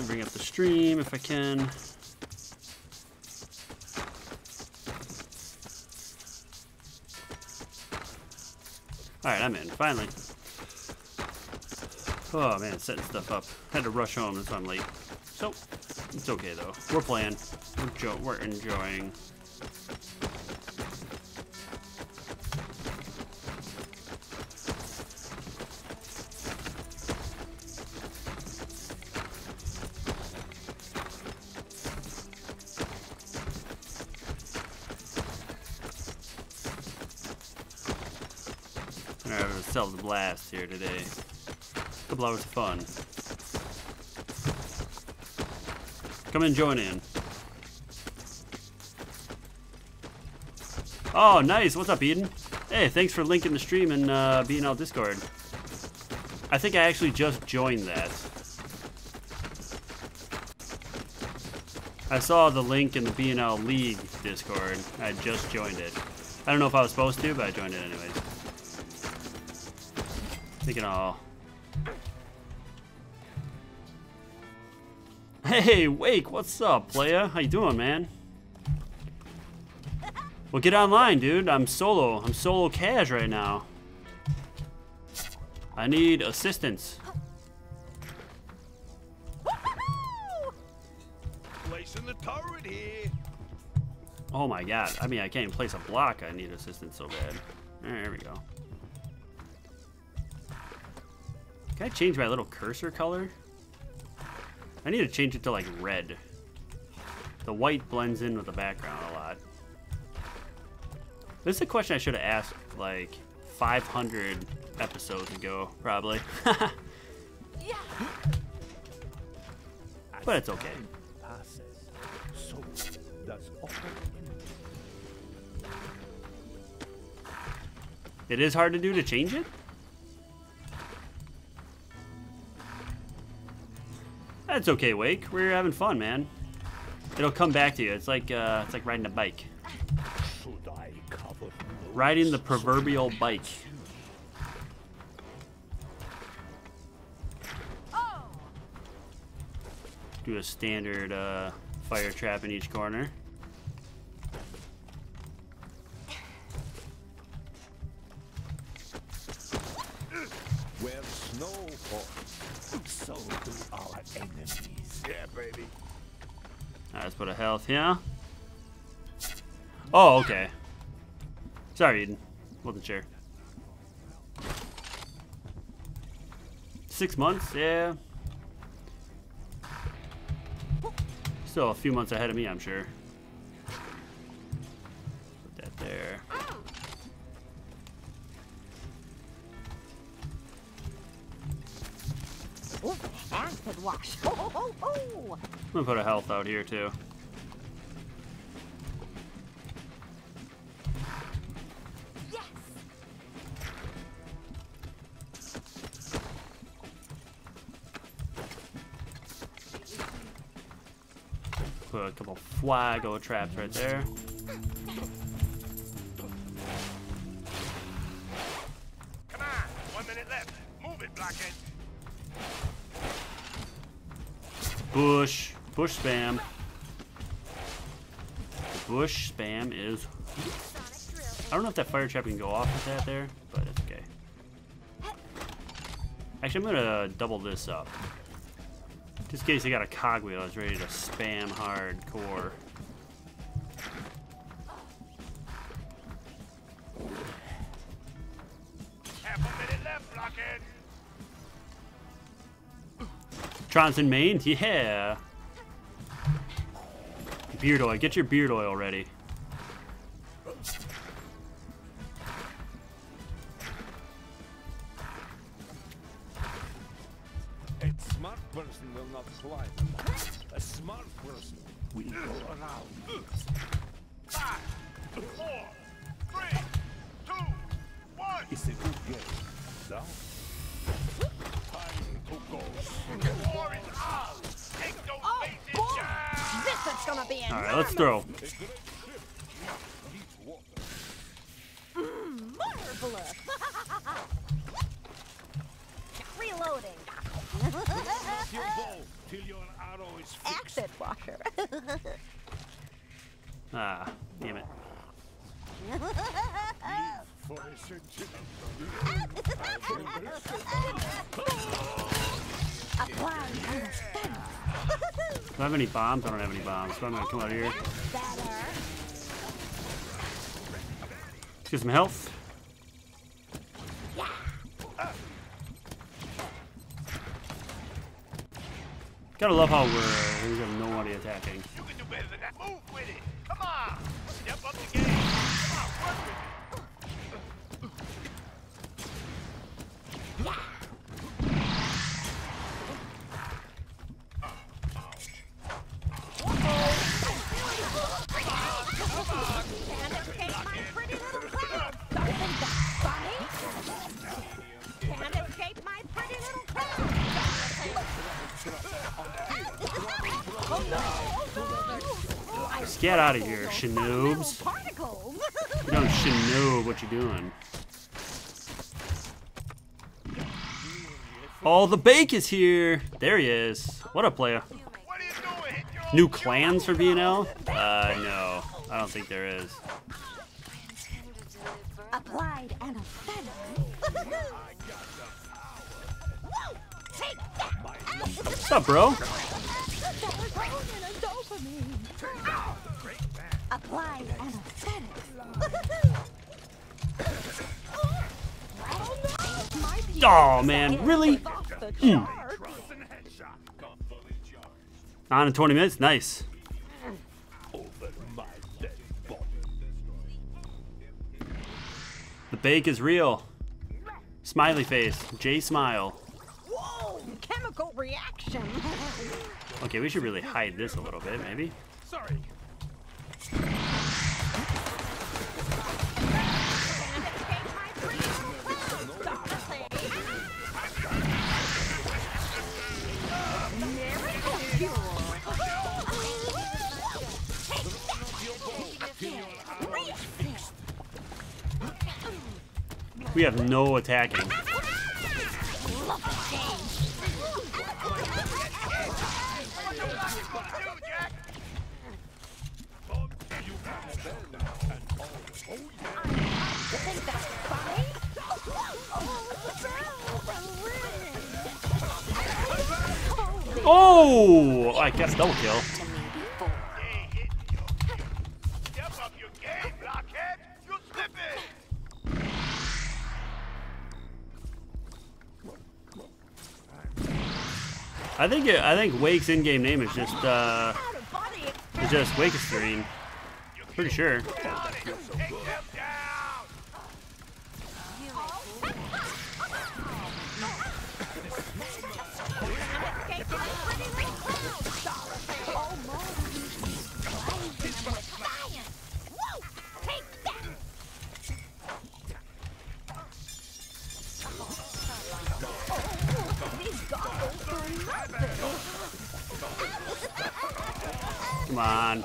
and bring up the stream if I can. Alright, I'm in, finally. Oh man, setting stuff up. Had to rush home, that's I'm late. So, it's okay though. We're playing. We're, we're enjoying. Blast here today. A Couple hours of fun. Come and join in. Oh, nice. What's up, Eden? Hey, thanks for linking the stream and uh, being on Discord. I think I actually just joined that. I saw the link in the BNL League Discord. I just joined it. I don't know if I was supposed to, but I joined it anyways. Thinking all. Hey, Wake, what's up, playa? How you doing, man? Well, get online, dude. I'm solo. I'm solo cash right now. I need assistance. Placing the turret here. Oh my god. I mean, I can't even place a block. I need assistance so bad. There we go. Can I change my little cursor color? I need to change it to like red. The white blends in with the background a lot. This is a question I should have asked like 500 episodes ago, probably. but it's okay. It is hard to do to change it? That's okay, Wake. We're having fun, man. It'll come back to you. It's like uh, it's like riding a bike. Riding the proverbial bike. Do a standard uh, fire trap in each corner. Falls? So do our enemies. Yeah, baby. Alright, let's put a health here. Oh, okay. Sorry, Eden. Wasn't sure. Six months? Yeah. Still a few months ahead of me, I'm sure. Ooh, acid wash. Ho, ho, ho, ho. I'm gonna put a health out here too. Yes. Put a couple flago traps right there. Bush. Bush spam. The bush spam is. I don't know if that fire trap can go off with that there, but it's okay. Actually, I'm gonna double this up. Just in case I got a cogwheel that's ready to spam hardcore. Tronson Maine? Yeah! Beard oil. Get your beard oil ready. A smart person will not climb. A smart person will go around. Five, four, three, two, one. It's a good game. Now, down. This is gonna be Alright, let's throw. A great ship. Needs water. Marvelous. Reloading. Your bow. till your arrow is fixed. Acid washer. Ah, damn it. Apply anesthetic. Do I have any bombs? I don't have any bombs, so I'm gonna come out here. Let's get some health. Gotta love how we're we have nobody attacking. You can do better than that. Move with it. Come on. Step up the game. Come on, work with it. Get out of here, little shinobes. particles. You don't shinob what you doing. Oh, the bake is here. There he is. What up, player? What are you doing? New clans for BNL? Uh, no. I don't think there is. Applied anesthetic. Whoa! Take that! What's up, bro? Serotonin and dopamine. Applied anesthetic. Oh, man. Really? is off the Mm. charts. and. On in 20 minutes? Nice. Over my dead body. The bake is real. Smiley face. J smile. Whoa! Chemical reaction. Okay, we should really hide this a little bit, maybe. Sorry. We have no attacking. Oh! I guess double kill. I think it, I think Wake's in-game name is just uh Out-of-body is. Pretty sure. Come on.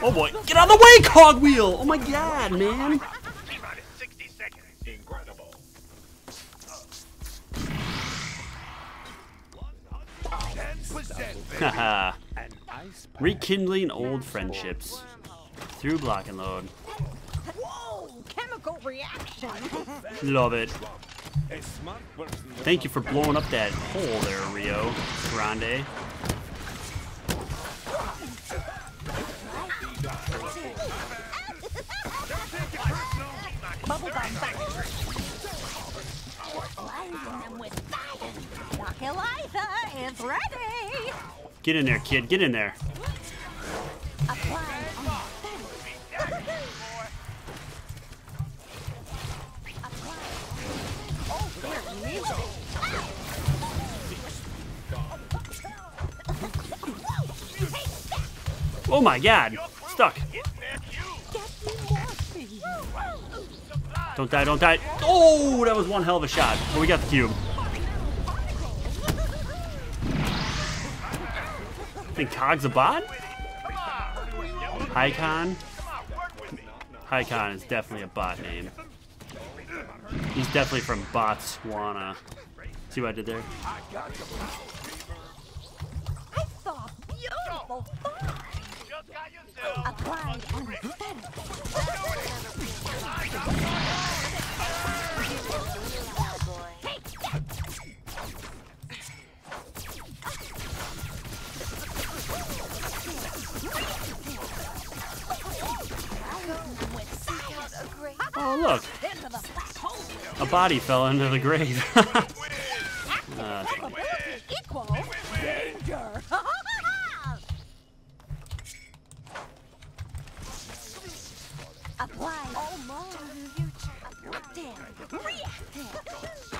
Oh boy, get out of the way, Cogwheel! Oh my god, man. T-minus 60 seconds. Incredible. Ten percent. Haha. Rekindling old friendships. Through block and load. Whoa! Chemical reaction. Love it. A smart person. will Thank you for blowing up that hole there, Rio Grande. Bubblegum factory. Blazing them with fire. Doc Eliza is ready. Get in there, kid. Get in there. Apply Oh my god. Stuck. Don't die, don't die. Oh, that was one hell of a shot. But we got the cube. think Cog's a bot? Hycon? Hycon is definitely a bot name. He's definitely from Botswana. See what I did there? I Oh, look. A body fell into the grave. Uh, Reactive.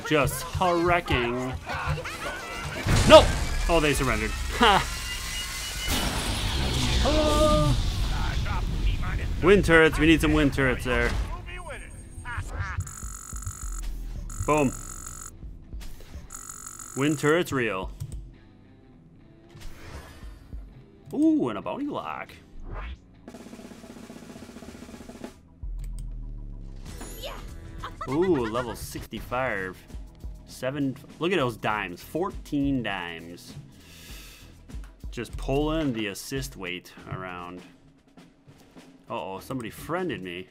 just wrecking. No! Oh, they surrendered. Ha! Wind turrets. We need some wind turrets there. Boom. Wind turrets real. Ooh, and a bounty lock. Ooh, level 65. Seven. Look at those dimes. 14 dimes. Just pulling the assist weight around. Uh oh, somebody friended me.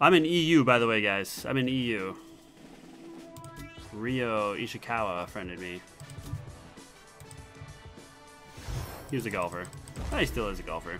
I'm in EU, by the way, guys. I'm in EU. Ryo Ishikawa friended me. He was a golfer. Oh, he still is a golfer.